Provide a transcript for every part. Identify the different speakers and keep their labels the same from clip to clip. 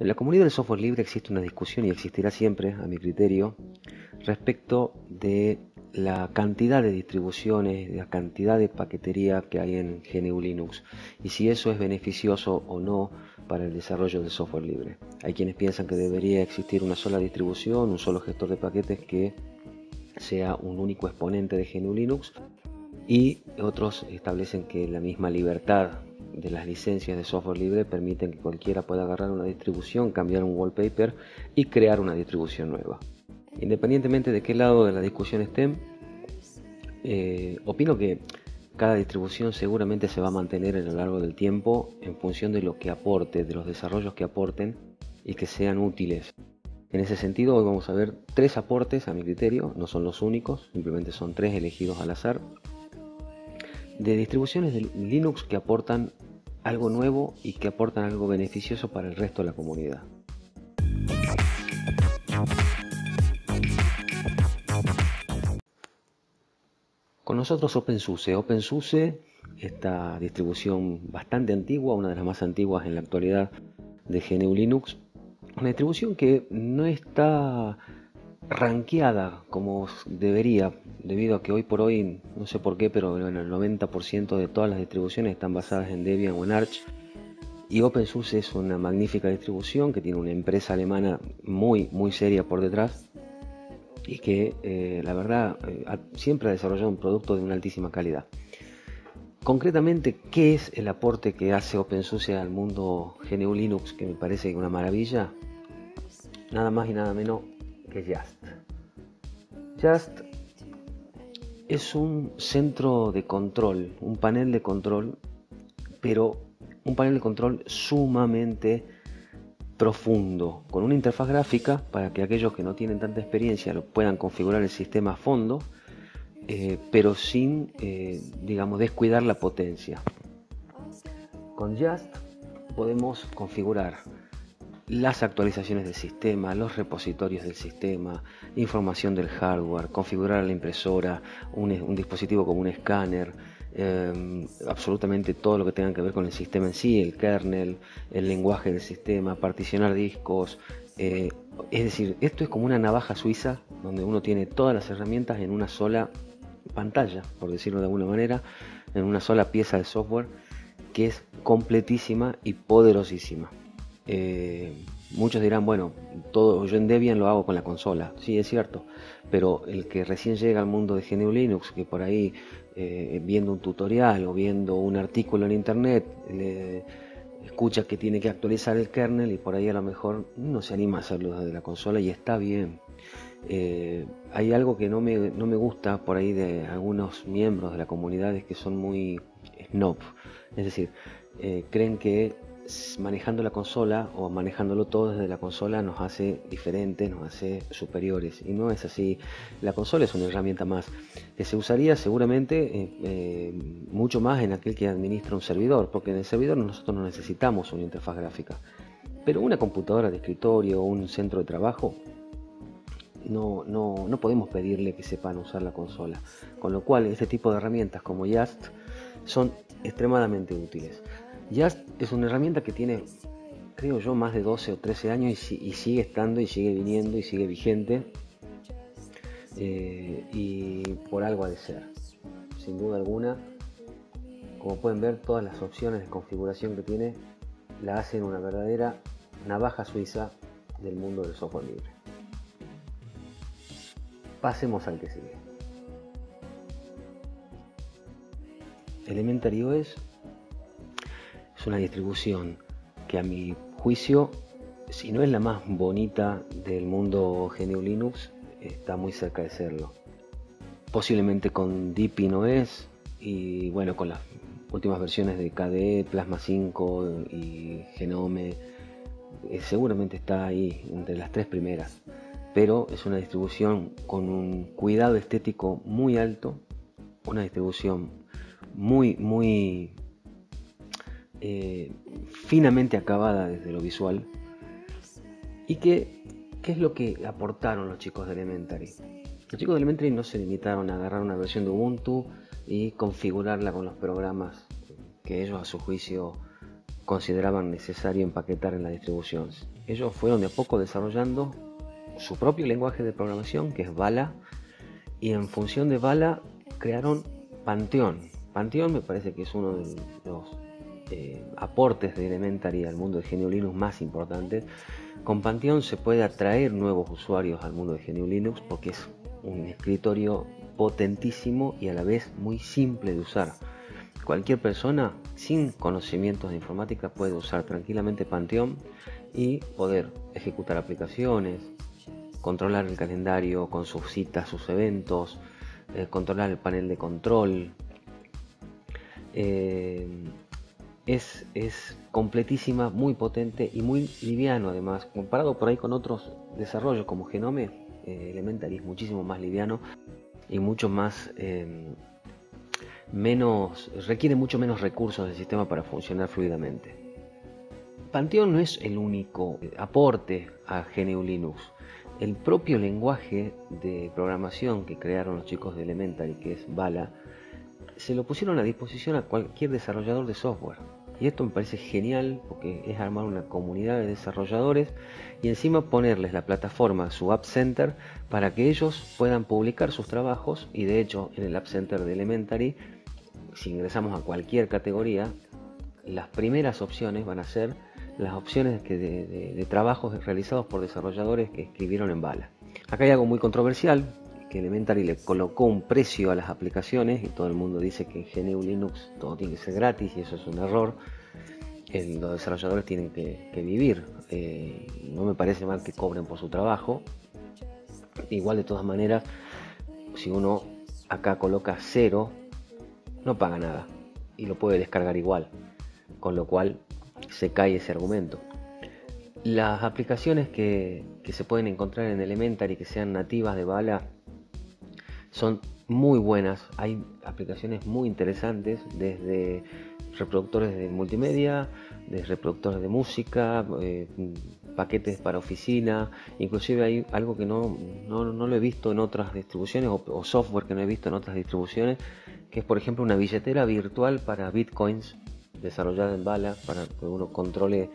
Speaker 1: En la comunidad del software libre existe una discusión y existirá siempre, a mi criterio, respecto de la cantidad de distribuciones, la cantidad de paquetería que hay en GNU Linux y si eso es beneficioso o no para el desarrollo del software libre. Hay quienes piensan que debería existir una sola distribución, un solo gestor de paquetes que sea un único exponente de GNU Linux y otros establecen que la misma libertad de las licencias de software libre permiten que cualquiera pueda agarrar una distribución, cambiar un wallpaper y crear una distribución nueva. Independientemente de qué lado de la discusión estén, eh, opino que cada distribución seguramente se va a mantener a lo largo del tiempo en función de lo que aporte, de los desarrollos que aporten y que sean útiles. En ese sentido, hoy vamos a ver tres aportes a mi criterio, no son los únicos, simplemente son tres elegidos al azar, de distribuciones de Linux que aportan algo nuevo y que aportan algo beneficioso para el resto de la comunidad. Con nosotros OpenSUSE. OpenSUSE, esta distribución bastante antigua, una de las más antiguas en la actualidad de GNU Linux, una distribución que no está ranqueada como debería, debido a que hoy por hoy, no sé por qué, pero el 90% de todas las distribuciones están basadas en Debian o en Arch. Y OpenSUSE es una magnífica distribución que tiene una empresa alemana muy, muy seria por detrás y que eh, la verdad eh, siempre ha desarrollado un producto de una altísima calidad. Concretamente, ¿qué es el aporte que hace OpenSUSE al mundo GNU Linux, que me parece una maravilla? Nada más y nada menos que Just. Just es un centro de control, un panel de control, pero un panel de control sumamente profundo, con una interfaz gráfica para que aquellos que no tienen tanta experiencia lo puedan configurar el sistema a fondo, eh, pero sin, eh, digamos, descuidar la potencia. Con Just podemos configurar las actualizaciones del sistema, los repositorios del sistema, información del hardware, configurar la impresora, un, dispositivo como un escáner, em, absolutamente todo lo que tenga que ver con el sistema en sí, el kernel, el lenguaje del sistema, particionar discos. Eh, es decir, esto es como una navaja suiza donde uno tiene todas las herramientas en una sola pantalla, por decirlo de alguna manera, en una sola pieza de software que es completísima y poderosísima. Eh, muchos dirán, bueno, todo, yo en Debian lo hago con la consola. Sí, es cierto. Pero el que recién llega al mundo de GNU Linux, que por ahí eh, viendo un tutorial o viendo un artículo en internet, escucha que tiene que actualizar el kernel y por ahí a lo mejor no se anima a hacerlo desde la consola y está bien. Eh, hay algo que no me, no me gusta por ahí de algunos miembros de la comunidad es que son muy snob. Es decir, creen que manejando la consola o manejándolo todo desde la consola nos hace diferentes, nos hace superiores. Y no es así. La consola es una herramienta más que se usaría seguramente eh, eh, mucho más en aquel que administra un servidor, porque en el servidor nosotros no necesitamos una interfaz gráfica. Pero una computadora de escritorio o un centro de trabajo, no, no, no podemos pedirle que sepan usar la consola. Con lo cual, este tipo de herramientas como Just son extremadamente útiles. Just es una herramienta que tiene, creo yo, más de 12 o 13 años y, sigue estando y sigue viniendo y sigue vigente. Eh, y por algo ha de ser, sin duda alguna. Como pueden ver, todas las opciones de configuración que tiene la hacen una verdadera navaja suiza del mundo del software libre. Pasemos al que sigue. Elementary OS es una distribución que a mi juicio, si no es la más bonita del mundo GNU Linux, está muy cerca de serlo. Posiblemente con Deepin OS y bueno, con las últimas versiones de KDE, Plasma 5 y Genome, eh, seguramente está ahí entre las tres primeras. Pero es una distribución con un cuidado estético muy alto, una distribución muy, muy eh, finamente acabada desde lo visual. ¿Y qué, qué es lo que aportaron los chicos de Elementary? Los chicos de Elementary no se limitaron a agarrar una versión de Ubuntu y configurarla con los programas que ellos a su juicio consideraban necesario empaquetar en la distribución. Ellos fueron de a poco desarrollando su propio lenguaje de programación, que es Bala, y en función de Bala crearon Pantheon. Pantheon me parece que es uno de los eh, aportes de Elementary al mundo de GNU Linux más importantes. Con Pantheon se puede atraer nuevos usuarios al mundo de GNU Linux porque es un escritorio potentísimo y a la vez muy simple de usar. Cualquier persona sin conocimientos de informática puede usar tranquilamente Pantheon y poder ejecutar aplicaciones, controlar el calendario con sus citas, sus eventos, eh, controlar el panel de control. Eh, es, es, completísima, muy potente y muy liviano además, comparado por ahí con otros desarrollos como Genome, eh, Elementary es muchísimo más liviano y mucho más menos, requiere mucho menos recursos del sistema para funcionar fluidamente. Pantheon no es el único aporte a GNU Linux. El propio lenguaje de programación que crearon los chicos de Elementary, que es Bala, se lo pusieron a disposición a cualquier desarrollador de software. Y esto me parece genial porque es armar una comunidad de desarrolladores y encima ponerles la plataforma, su App Center, para que ellos puedan publicar sus trabajos. Y de hecho, en el App Center de Elementary si ingresamos a cualquier categoría, las primeras opciones van a ser las opciones de, trabajos realizados por desarrolladores que escribieron en bala. Acá hay algo muy controversial, que Elementary le colocó un precio a las aplicaciones y todo el mundo dice que en GNU Linux todo tiene que ser gratis y eso es un error. los desarrolladores tienen que, vivir. Eh, no me parece mal que cobren por su trabajo. Igual de todas maneras, si uno acá coloca cero no paga nada y lo puede descargar igual, con lo cual se cae ese argumento. Las aplicaciones que, se pueden encontrar en Elementary que sean nativas de Bala son muy buenas. Hay aplicaciones muy interesantes desde reproductores de multimedia, de reproductores de música, eh, paquetes para oficina, inclusive hay algo que no, no, lo he visto en otras distribuciones o, software que no he visto en otras distribuciones, que es por ejemplo una billetera virtual para bitcoins desarrollada en Bala para que uno controle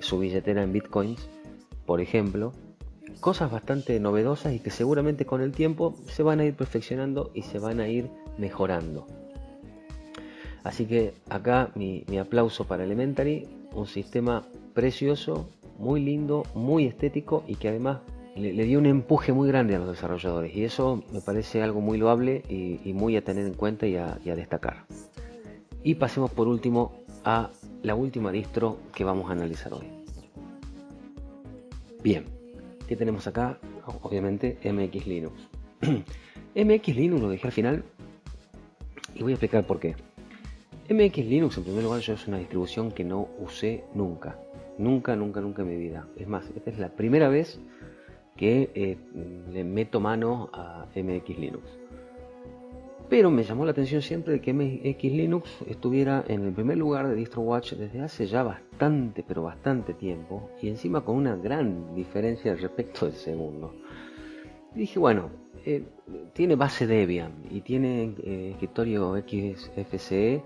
Speaker 1: su billetera en bitcoins, por ejemplo. Cosas bastante novedosas y que seguramente con el tiempo se van a ir perfeccionando y se van a ir mejorando. Así que acá mi, aplauso para Elementary, un sistema precioso, muy lindo, muy estético y que además le, dio un empuje muy grande a los desarrolladores y eso me parece algo muy loable y, muy a tener en cuenta y a, destacar. Y pasemos por último a la última distro que vamos a analizar hoy. Bien, ¿qué tenemos acá? Obviamente MX Linux. MX Linux lo dejé al final y voy a explicar por qué. MX Linux en primer lugar yo es una distribución que no usé nunca. Nunca, nunca, nunca en mi vida. Es más, esta es la primera vez que eh, le meto mano a MX Linux. Pero me llamó la atención siempre que MX Linux estuviera en el primer lugar de DistroWatch desde hace ya bastante, pero bastante tiempo, y encima con una gran diferencia respecto del segundo. Dije, bueno, eh, tiene base Debian y tiene eh, escritorio XFCE.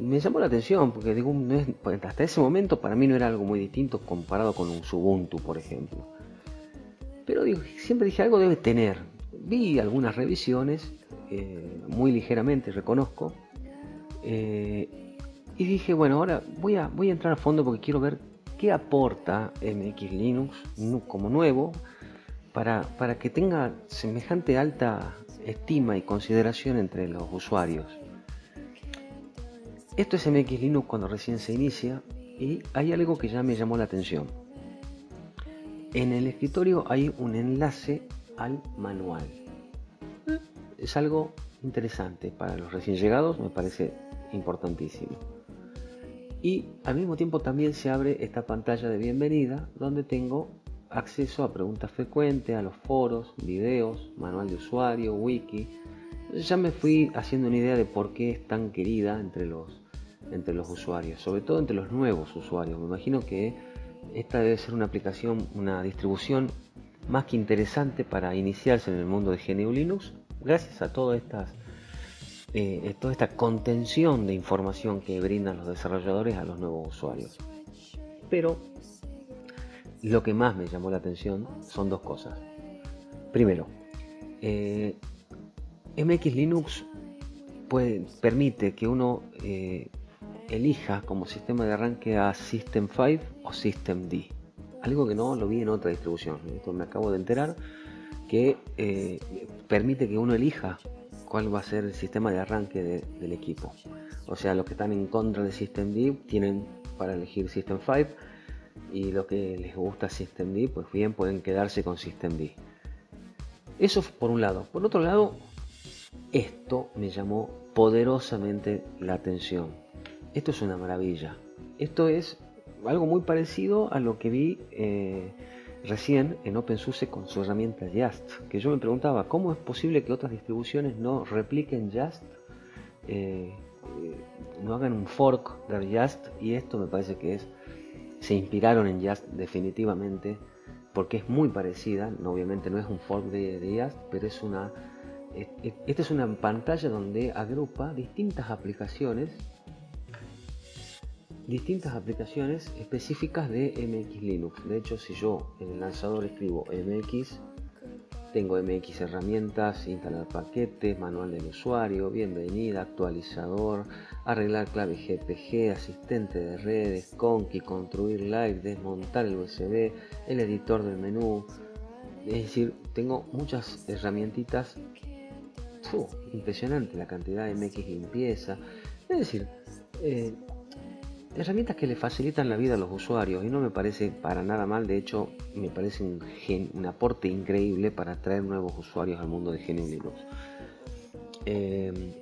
Speaker 1: me llamó la atención porque digo, hasta ese momento para mí no era algo muy distinto comparado con un Ubuntu, por ejemplo. Pero siempre dije, algo debe tener. Vi algunas revisiones, eh, muy ligeramente, reconozco. Eh, y dije, bueno, ahora voy a, voy a entrar a fondo porque quiero ver qué aporta MX Linux como nuevo para, para que tenga semejante alta estima y consideración entre los usuarios. Esto es MX Linux cuando recién se inicia y hay algo que ya me llamó la atención. En el escritorio hay un enlace al manual. Es algo interesante para los recién llegados, me parece importantísimo. Y al mismo tiempo también se abre esta pantalla de bienvenida donde tengo acceso a preguntas frecuentes, a los foros, videos, manual de usuario, wiki. Ya me fui haciendo una idea de por qué es tan querida entre los, entre los usuarios, sobre todo entre los nuevos usuarios. Me imagino que esta debe ser una aplicación, una distribución más que interesante para iniciarse en el mundo de GNU Linux, gracias a eh, toda esta contención de información que brindan los desarrolladores a los nuevos usuarios. Pero lo que más me llamó la atención son dos cosas. Primero, eh, MX Linux puede, permite que uno eh, elija como sistema de arranque a System 5 o System D. Algo que no lo vi en otra distribución. Esto me acabo de enterar que eh, permite que uno elija cuál va a ser el sistema de arranque del equipo. O sea, los que están en contra de System D tienen para elegir System 5 y los que les gusta System D, pues bien pueden quedarse con System D. Eso por un lado. Por otro lado, esto me llamó poderosamente la atención. Esto es una maravilla. Esto es algo muy parecido a lo que vi eh, recién en OpenSUSE con su herramienta Just, que yo me preguntaba, ¿cómo es posible que otras distribuciones no repliquen Just? Eh, no hagan un fork de Just y esto me parece que es se inspiraron en Just definitivamente porque es muy parecida, obviamente no es un fork de, de Just, pero es una esta es una pantalla donde agrupa distintas aplicaciones distintas aplicaciones específicas de MX Linux. De hecho, si yo en el lanzador escribo MX, tengo MX herramientas, instalar paquetes, manual del usuario, bienvenida, actualizador, arreglar clave GPG, asistente de redes, Conky, construir live, desmontar el USB, el editor del menú. Es decir, tengo muchas herramientitas. impresionante la cantidad de MX limpieza. Es decir, eh, herramientas que le facilitan la vida a los usuarios y no me parece para nada mal, de hecho me parece un, aporte increíble para atraer nuevos usuarios al mundo de GNU Linux. Em,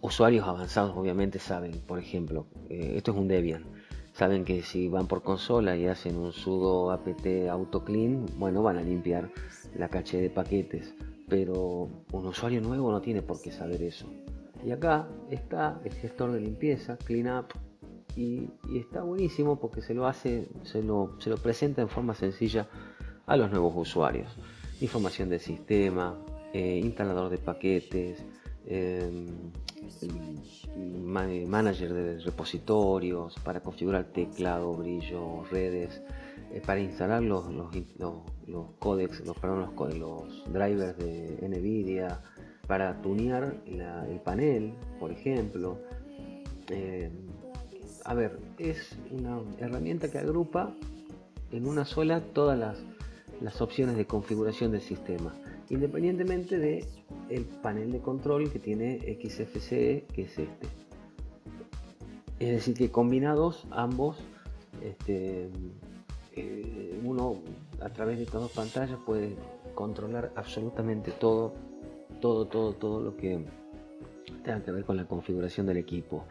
Speaker 1: usuarios avanzados obviamente saben, por ejemplo, eh, esto es un Debian, saben que si van por consola y hacen un sudo apt auto clean, bueno, van a limpiar la caché de paquetes, pero un usuario nuevo no tiene por qué saber eso. Y acá está el gestor de limpieza, cleanup, y, está buenísimo porque se lo hace, se lo, se lo presenta en forma sencilla a los nuevos usuarios. Información del sistema, eh, instalador de paquetes, em, manager de repositorios, para configurar teclado, brillo, redes, eh, para instalar los, los, los, codecs, los, perdón, los, drivers de NVIDIA, para tunear el panel, por ejemplo. A ver, es una herramienta que agrupa en una sola todas las, opciones de configuración del sistema, independientemente de el panel de control que tiene XFCE, que es este. Es decir, que combinados ambos, este, eh, uno a través de estas dos pantallas puede controlar absolutamente todo, todo, todo, todo lo que tenga que ver con la configuración del equipo.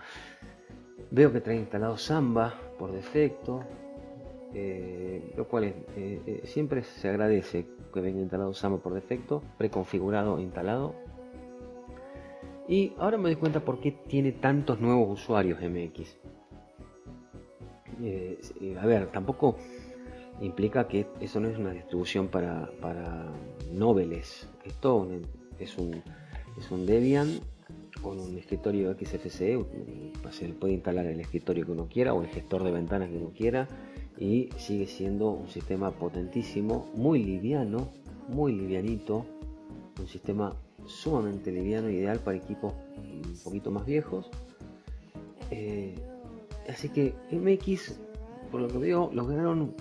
Speaker 1: Veo que trae instalado Samba por defecto, eh, lo cual eh, eh, siempre se agradece que venga instalado Samba por defecto, preconfigurado, instalado. Y ahora me doy cuenta por qué tiene tantos nuevos usuarios MX. a ver, tampoco implica que eso no es una distribución para, para noveles. Esto es un, es un Debian con un escritorio XFCE, se puede instalar el escritorio que uno quiera o el gestor de ventanas que uno quiera y sigue siendo un sistema potentísimo, muy liviano, muy livianito, un sistema sumamente liviano, ideal para equipos un poquito más viejos. Eh, así que MX, por lo que veo, lograron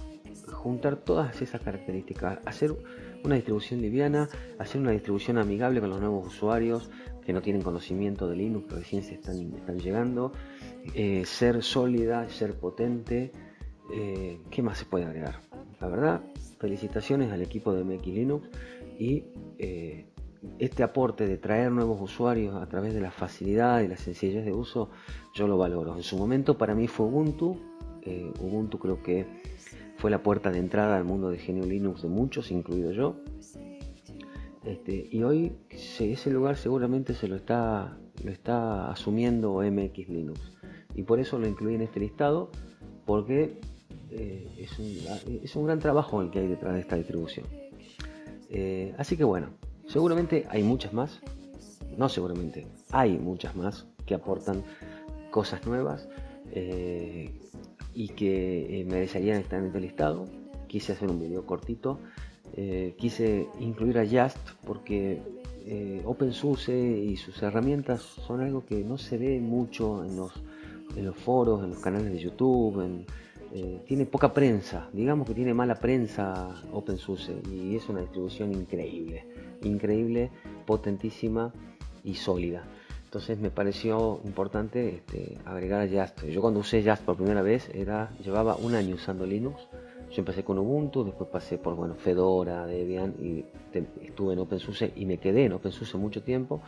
Speaker 1: juntar todas esas características, hacer una distribución liviana, hacer una distribución amigable con los nuevos usuarios, que no tienen conocimiento de Linux, que recién se están, están llegando, eh, ser sólida, ser potente, eh, ¿qué más se puede agregar? La verdad, felicitaciones al equipo de MX Linux y eh, este aporte de traer nuevos usuarios a través de la facilidad y la sencillez de uso, yo lo valoro. En su momento para mí fue Ubuntu, Ubuntu creo que fue la puerta de entrada al mundo de GNU Linux de muchos, incluido yo. Este, y hoy ese lugar seguramente se lo está, lo está asumiendo MX Linux. Y por eso lo incluí en este listado, porque eh, es, un, es, un, gran trabajo el que hay detrás de esta distribución. Eh, así que bueno, seguramente hay muchas más. no seguramente, hay muchas más que aportan cosas nuevas y que merecerían estar en este listado. Quise hacer un video cortito, quise incluir a Just porque eh, OpenSUSE y sus herramientas son algo que no se ve mucho en los, en los foros, en los canales de YouTube, eh, tiene poca prensa, digamos que tiene mala prensa OpenSUSE y es una distribución increíble, increíble, potentísima y sólida. Entonces me pareció importante este, agregar a Just. Yo cuando usé Just por primera vez era, llevaba un año usando Linux yo empecé con Ubuntu, después pasé por bueno, Fedora, Debian y estuve en OpenSUSE y me quedé en OpenSUSE mucho tiempo.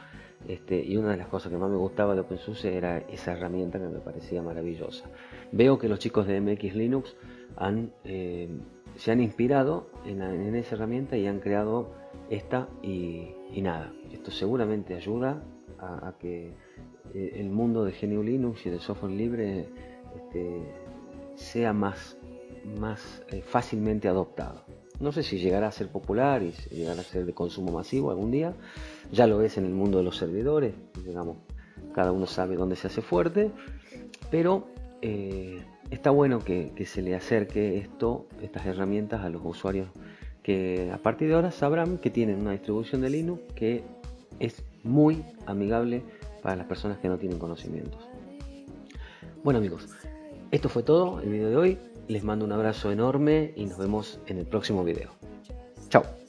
Speaker 1: Este, y una de las cosas que más me gustaba de OpenSUSE era esa herramienta que me parecía maravillosa. Veo que los chicos de MX Linux han, eh, se han inspirado en, esa herramienta y han creado esta y, nada. Esto seguramente ayuda a, que eh, el mundo de GNU Linux y del software libre este, sea más más eh, fácilmente adoptado. No sé si llegará a ser popular y llegará a ser de consumo masivo algún día. Ya lo es en el mundo de los servidores, digamos, cada uno sabe dónde se hace fuerte, pero eh, está bueno que, se le acerque esto, estas herramientas a los usuarios que a partir de ahora sabrán que tienen una distribución de Linux que es muy amigable para las personas que no tienen conocimientos. Bueno amigos, esto fue todo el video de hoy. Les mando un abrazo enorme y nos vemos en el próximo video. Chao.